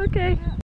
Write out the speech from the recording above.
Okay.